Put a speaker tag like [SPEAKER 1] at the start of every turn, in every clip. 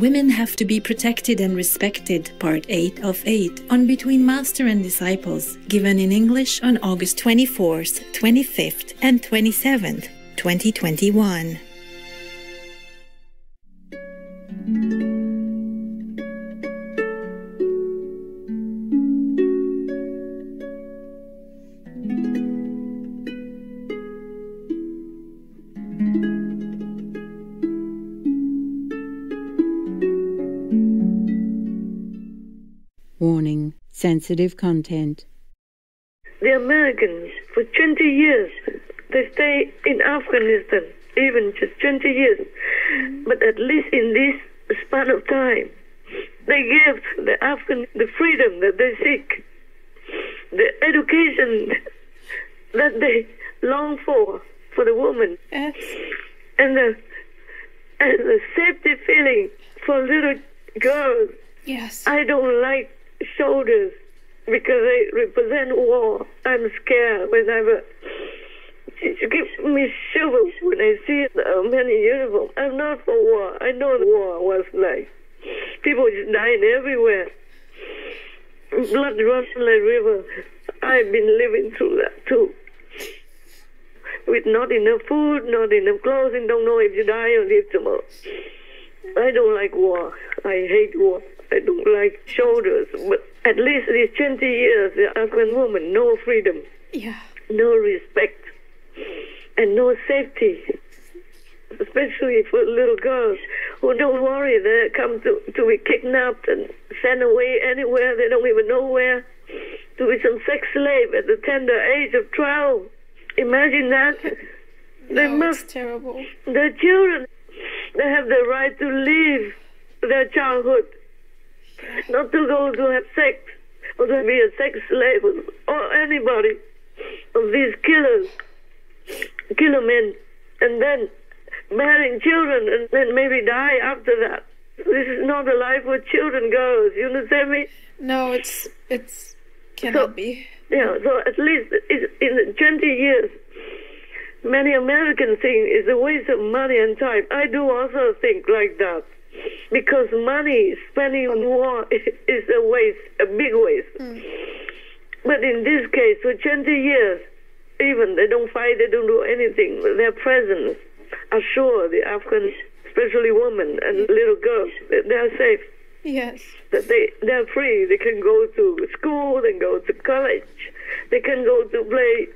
[SPEAKER 1] Women Have to Be Protected and Respected, Part 8 of 8, on Between Master and Disciples, given in English on August 24th, 25th, and 27th, 2021.
[SPEAKER 2] Warning sensitive content.
[SPEAKER 3] The Americans, for 20 years, they stay in Afghanistan, even just 20 years. But at least in this span of time, they give the Afghan the freedom that they seek, the education that they long for for the woman,
[SPEAKER 4] Yes.
[SPEAKER 3] and the and the safety feeling for little girls.
[SPEAKER 4] Yes.
[SPEAKER 3] I don't like because they represent war. I'm scared whenever. It gives me shivers when I see the many uniform. I'm not for war. I know war was like. People just dying everywhere. Blood runs like river. I've been living through that too. With not enough food, not enough clothing, don't know if you die or live tomorrow. I don't like war. I hate war. I don't like shoulders. But at least these 20 years, the Afghan woman, no freedom,
[SPEAKER 4] Yeah.
[SPEAKER 3] no respect, and no safety. Especially for little girls who don't worry they come to, to be kidnapped and sent away anywhere they don't even know where to be some sex slave at the tender age of 12. Imagine that. They
[SPEAKER 4] No,
[SPEAKER 3] must
[SPEAKER 4] terrible.
[SPEAKER 3] the children, they have the right to live their childhood, not to go to have sex or to be a sex slave or anybody of these killers, killer men, and then marrying children and then maybe die after that. This is not a life where children goes. You understand me?
[SPEAKER 4] No, it's it's cannot be.
[SPEAKER 3] Yeah, so at least it's- in the 20 years, many Americans think it's a waste of money and time. I do also think like that. Because money spending on war is a waste, a big waste. Hmm. But in this case, for 20 years, even they don't fight, they don't do anything. Their presence assure the Afghans, especially women and little girls, that they're safe
[SPEAKER 4] Yes.
[SPEAKER 3] that they they're free. They can go to school, they can go to college, they can go to play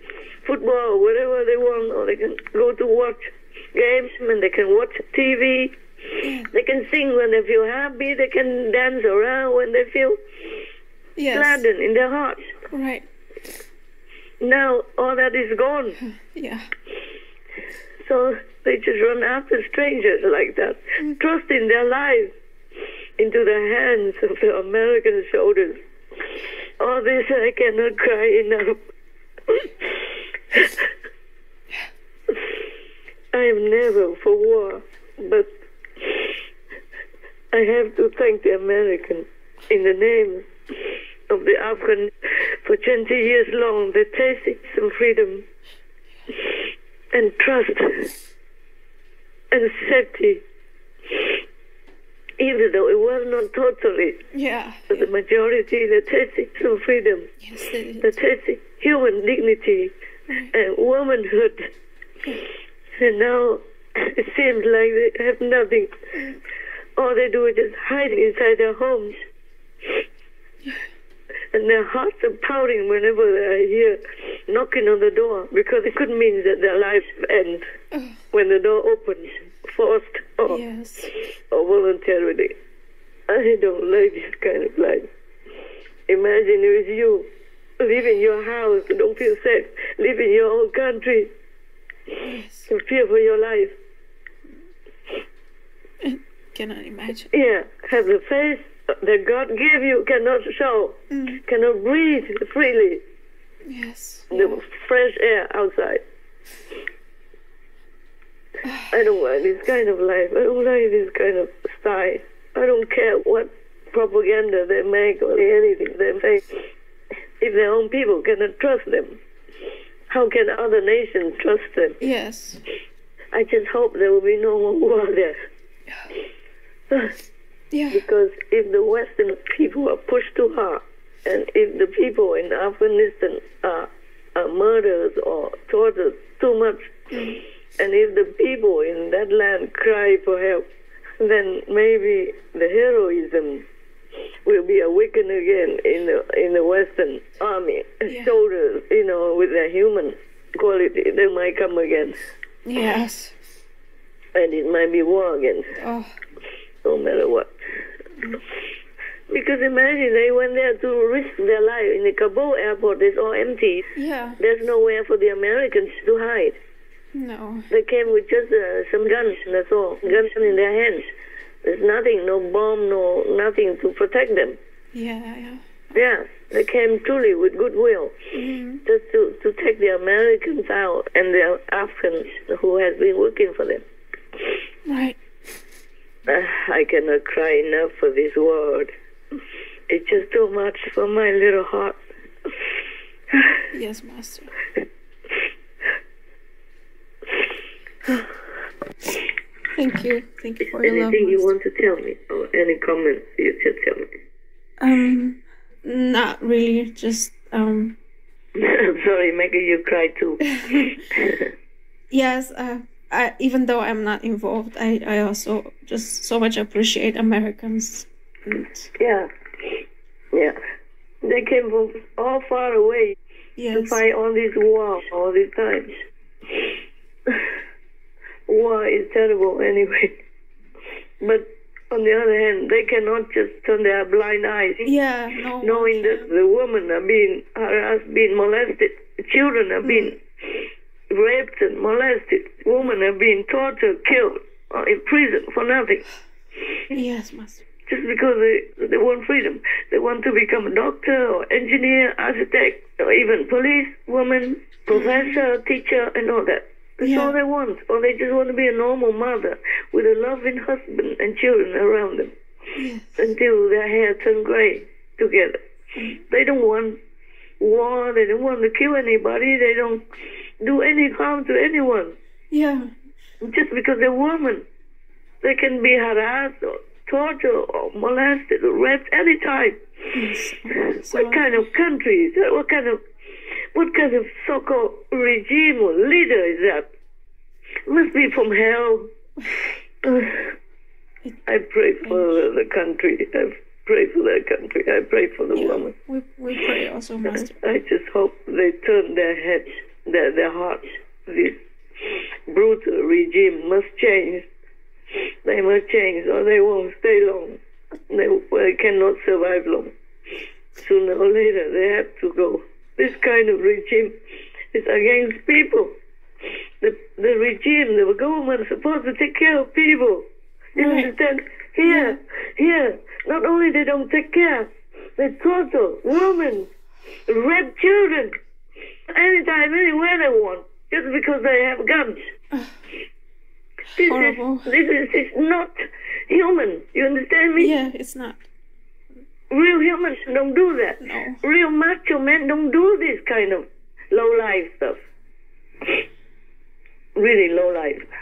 [SPEAKER 3] football, whatever they want, or they can go to watch games and they can watch TV. They can sing when they feel happy. They can dance around when they feel
[SPEAKER 4] Yes.
[SPEAKER 3] gladdened in their hearts.
[SPEAKER 4] Right.
[SPEAKER 3] Now all that is gone,
[SPEAKER 4] Yeah.
[SPEAKER 3] so they just run after strangers like that, mm. trusting their lives into the hands of the American soldiers. All this I cannot cry enough. I am never for war, but I have to thank the Americans in the name of the Afghan for 20 years long. They tasted some freedom and trust and safety, even though it was not totally,
[SPEAKER 4] Yeah.
[SPEAKER 3] but the majority they tasted some freedom.
[SPEAKER 4] Yes,
[SPEAKER 3] They tasted human dignity and womanhood. And now it seems like they have nothing. Mm. All they do is just hide inside their homes. And their hearts are pounding whenever they hear knocking on the door because it could mean that their lives end when the door opens, forced or,
[SPEAKER 4] Yes.
[SPEAKER 3] or voluntarily. I don't like this kind of life. Imagine it was you, in your house, don't feel safe, in your own country,
[SPEAKER 4] Yes.
[SPEAKER 3] you fear for your life.
[SPEAKER 4] Cannot imagine.
[SPEAKER 3] Yeah, have the face that God gave you, cannot show, mm. cannot breathe freely,
[SPEAKER 4] Yes.
[SPEAKER 3] the fresh air outside. I don't like this kind of life. I don't like this kind of style. I don't care what propaganda they make or anything they say. If their own people cannot trust them, how can other nations trust them?
[SPEAKER 4] Yes.
[SPEAKER 3] I just hope there will be no more war there.
[SPEAKER 4] Yeah.
[SPEAKER 3] Because if the Western people are pushed too hard, and if the people in Afghanistan are, are murdered or tortured too much, mm. and if the people in that land cry for help, then maybe the heroism will be awakened again in the in the Western army.
[SPEAKER 4] Yeah.
[SPEAKER 3] Soldiers, you know, with their human quality, they might come again,
[SPEAKER 4] Yes.
[SPEAKER 3] and it might be war again
[SPEAKER 4] Oh.
[SPEAKER 3] No matter what. Because imagine they went there to risk their life in the Kabul airport. It's all empty.
[SPEAKER 4] Yeah.
[SPEAKER 3] There's nowhere for the Americans to hide.
[SPEAKER 4] No.
[SPEAKER 3] They came with just uh, some guns. That's all. Guns in their hands. There's nothing, no bomb, no nothing to protect them.
[SPEAKER 4] Yeah. Yeah.
[SPEAKER 3] Yeah, they came truly with goodwill, just to to take the Americans out and the Afghans who has been working for them. I cannot cry enough for this world. It's just too much for my little heart.
[SPEAKER 4] Yes, Master. Thank you. Thank you for your love.
[SPEAKER 3] Anything you want to tell me, or any comments you should tell me.
[SPEAKER 4] Um, not really. Just um.
[SPEAKER 3] Sorry, making you cry too.
[SPEAKER 4] Yes. Uh. I, even though I'm not involved, I, I also just so much appreciate Americans. And
[SPEAKER 3] yeah, yeah. They came from all far away to fight all these war all these times. war is terrible anyway. But on the other hand, they cannot just turn their blind eyes.
[SPEAKER 4] Yeah. No.
[SPEAKER 3] knowing that the women are being harassed, being molested, children are being mm. Raped and molested, women are being tortured, killed, or in prison for nothing,
[SPEAKER 4] Yes, Master.
[SPEAKER 3] just because they, they want freedom. They want to become a doctor or engineer, architect, or even police woman, professor, teacher, and all that. That's
[SPEAKER 4] Yeah.
[SPEAKER 3] all they want. Or they just want to be a normal mother with a loving husband and children around them
[SPEAKER 4] Yes.
[SPEAKER 3] until their hair turn gray together. Mm. They don't want war. They don't want to kill anybody. They don't do any harm to anyone.
[SPEAKER 4] Yeah.
[SPEAKER 3] Just because they're women, they can be harassed or tortured or molested or raped anytime.
[SPEAKER 4] So,
[SPEAKER 3] what kind of country is that? What kind of what kind of so-called regime or leader is that? Must be from hell. I pray for the country. I pray for their country. I pray for the
[SPEAKER 4] yeah,
[SPEAKER 3] woman.
[SPEAKER 4] we we pray also, Master.
[SPEAKER 3] I just hope they turn their heads, their their hearts. This brutal regime must change. They must change, or they won't stay long. They, they cannot survive long. Sooner or later, they have to go. This kind of regime is against people. The the regime, the government is supposed to take care of people. You
[SPEAKER 4] Right.
[SPEAKER 3] understand? Here, here, not only they don't take care, they torture women, rape children, anytime, anywhere they want, just because they have guns. This
[SPEAKER 4] Horrible.
[SPEAKER 3] is this is it's not human. You understand me?
[SPEAKER 4] Yeah, it's not.
[SPEAKER 3] Real humans don't do that.
[SPEAKER 4] No.
[SPEAKER 3] Real macho men don't do this kind of low life stuff. Really low life.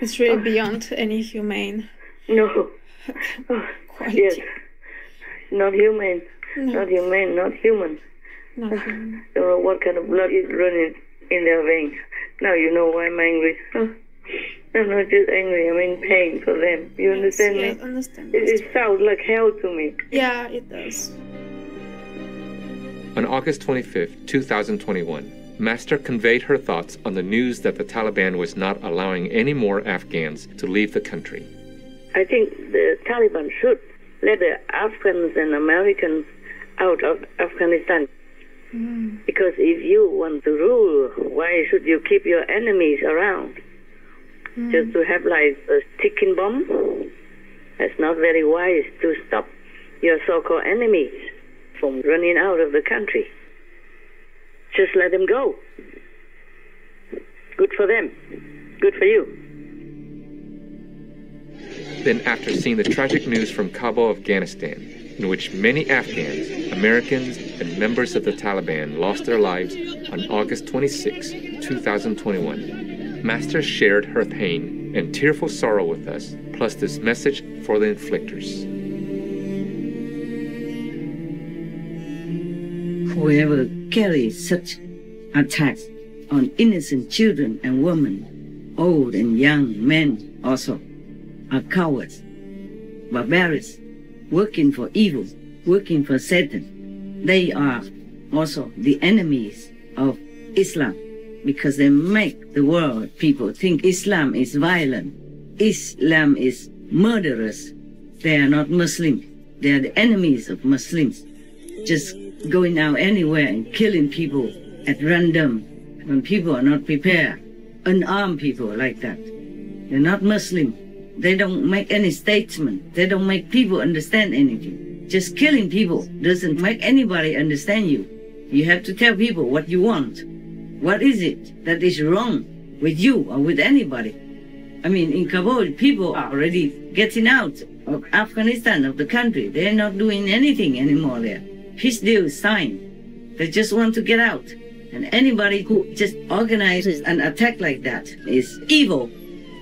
[SPEAKER 4] It's really beyond any humane
[SPEAKER 3] No. Oh,
[SPEAKER 4] quality.
[SPEAKER 3] yes. Not human.
[SPEAKER 4] No.
[SPEAKER 3] Not human. Not human.
[SPEAKER 4] Not human.
[SPEAKER 3] Don't know what kind of blood is running in their veins. Now you know why I'm angry. Huh? Oh. I'm not just angry. I'm in pain for them. You understand
[SPEAKER 4] yes,
[SPEAKER 3] me?
[SPEAKER 4] understand.
[SPEAKER 3] It, it sounds like hell to me.
[SPEAKER 4] Yeah, it does.
[SPEAKER 5] On August 25, 2021, Master conveyed her thoughts on the news that the Taliban was not allowing any more Afghans to leave the country.
[SPEAKER 3] I think the Taliban should let the Afghans and Americans out of Afghanistan. Hmm. Because if you want to rule, why should you keep your enemies around? Hmm. Just to have like a ticking bomb? That's not very wise to stop your so-called enemies from running out of the country. Just let them go. Good for them. Good for you.
[SPEAKER 5] Then, after seeing the tragic news from Kabul, Afghanistan, in which many Afghans, Americans, and members of the Taliban lost their lives on August 26, 2021, Master shared her pain and tearful sorrow with us, plus this message for the inflictors.
[SPEAKER 6] Whoever carries such attacks on innocent children and women, old and young men also, are cowards, barbarians, working for evil, working for Satan. They are also the enemies of Islam because they make the world people think Islam is violent. Islam is murderous. They are not Muslim. They are the enemies of Muslims. Just going out anywhere and killing people at random when people are not prepared. Unarmed people like that. They're not Muslim. They don't make any statement. They don't make people understand anything. Just killing people doesn't make anybody understand you. You have to tell people what you want. What is it that is wrong with you or with anybody? I mean, in Kabul, people are already getting out of Afghanistan, of the country. They're not doing anything anymore there. Peace deal is signed. They just want to get out. And anybody who just organizes an attack like that is evil.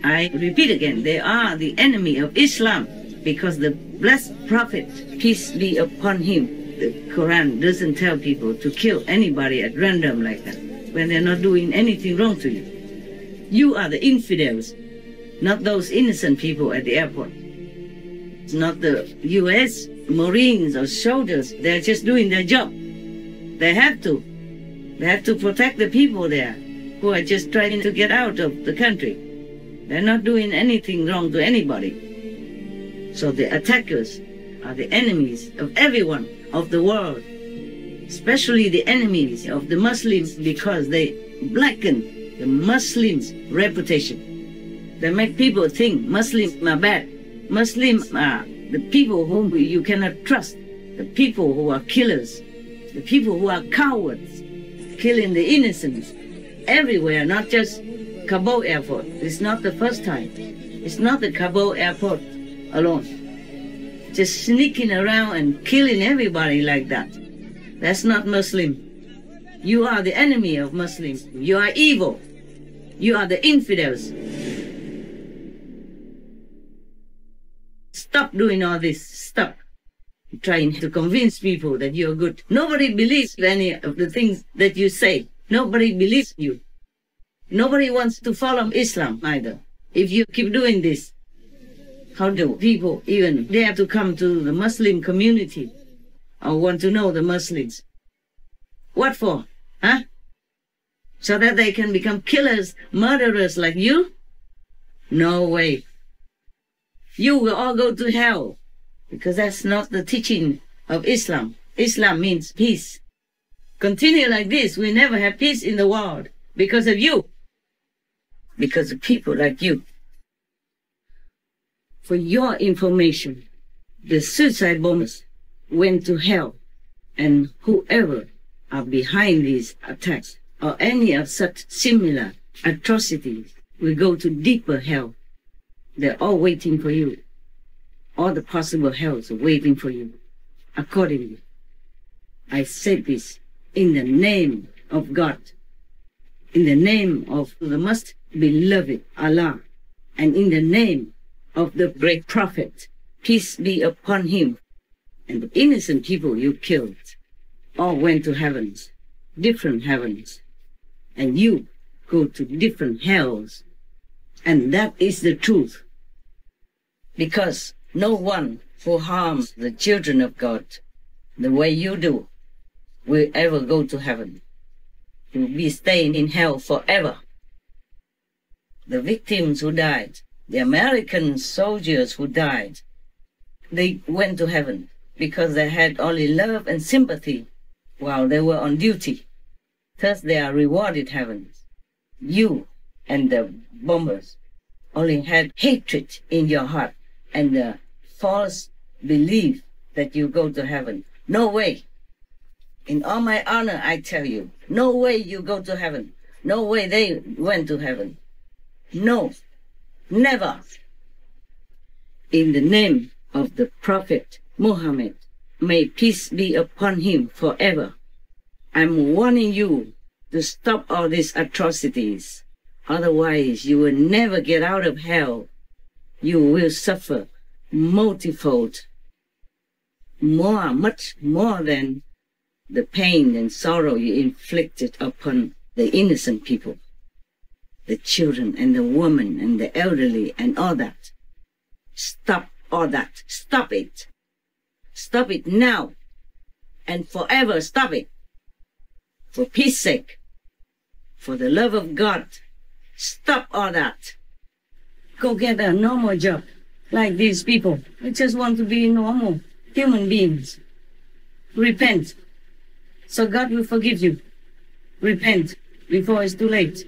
[SPEAKER 6] I repeat again, they are the enemy of Islam because the blessed Prophet, peace be upon him, the Quran doesn't tell people to kill anybody at random like that when they're not doing anything wrong to you. You are the infidels, not those innocent people at the airport. It's not the U.S. Marines or soldiers. They're just doing their job. They have to. They have to protect the people there who are just trying to get out of the country. They're not doing anything wrong to anybody. So the attackers are the enemies of everyone of the world especially the enemies of the Muslims because they blacken the Muslims' reputation. They make people think Muslims are bad. Muslims are the people whom you cannot trust, the people who are killers, the people who are cowards, killing the innocents everywhere, not just Kabul airport. It's not the first time. It's not the Kabul airport alone. Just sneaking around and killing everybody like that. That's not Muslim. You are the enemy of Muslims. You are evil. You are the infidels. Stop doing all this. Stop trying to convince people that you're good. Nobody believes any of the things that you say. Nobody believes you. Nobody wants to follow Islam either. If you keep doing this, how do people even dare to come to the Muslim community I want to know the Muslims. What for? Huh? So that they can become killers, murderers like you? No way. You will all go to hell because that's not the teaching of Islam. Islam means peace. Continue like this, we never have peace in the world because of you. Because of people like you. For your information, the suicide bombers went to hell, and whoever are behind these attacks or any of such similar atrocities will go to deeper hell. They're all waiting for you. All the possible hells are waiting for you. Accordingly, I say this in the name of God, in the name of the most beloved Allah, and in the name of the great prophet, peace be upon him, and the innocent people you killed all went to heavens, different heavens, and you go to different hells. And that is the truth. Because no one who harms the children of God the way you do will ever go to heaven. You will be staying in hell forever. The victims who died, the American soldiers who died, they went to heaven because they had only love and sympathy while they were on duty. Thus they are rewarded heavens. You and the bombers only had hatred in your heart and the false belief that you go to heaven. No way. In all my honor, I tell you, no way you go to heaven. No way they went to heaven. No, never. In the name of the Prophet Muhammad, may peace be upon him forever. I'm warning you to stop all these atrocities. Otherwise, you will never get out of hell. You will suffer multifold, more, much more than the pain and sorrow you inflicted upon the innocent people, the children and the women and the elderly and all that. Stop all that. Stop it. Stop it now and forever. Stop it. For peace sake. For the love of God. Stop all that. Go get a normal job like these people. We just want to be normal human beings. Repent. So God will forgive you. Repent before it's too late.